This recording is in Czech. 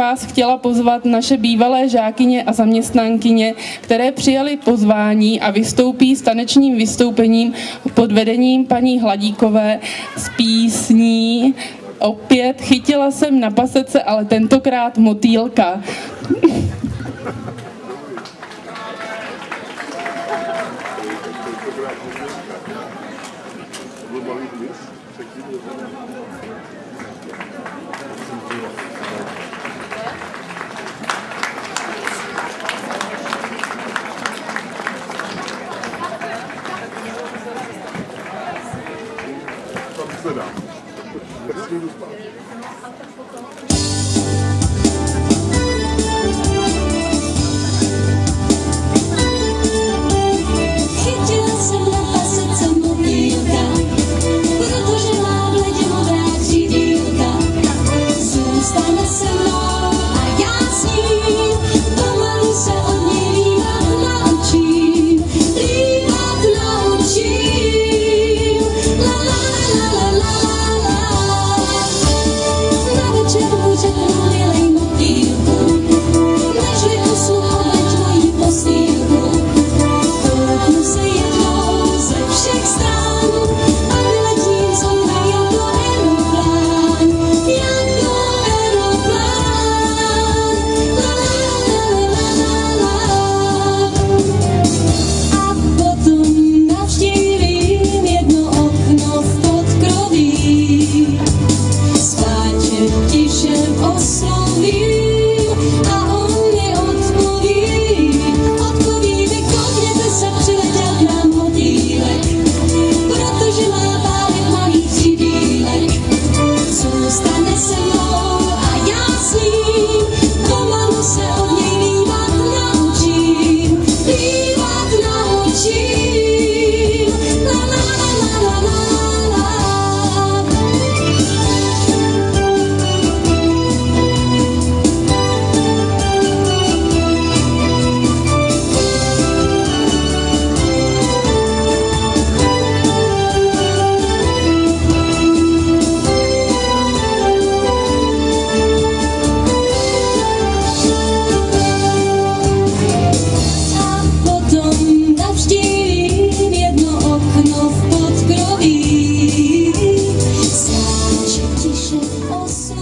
vás chtěla pozvat naše bývalé žákyně a zaměstnankyně, které přijali pozvání a vystoupí s tanečním vystoupením pod vedením paní Hladíkové z písní Opět chytila jsem na pasece, ale tentokrát motýlka. Global English, 嗯。so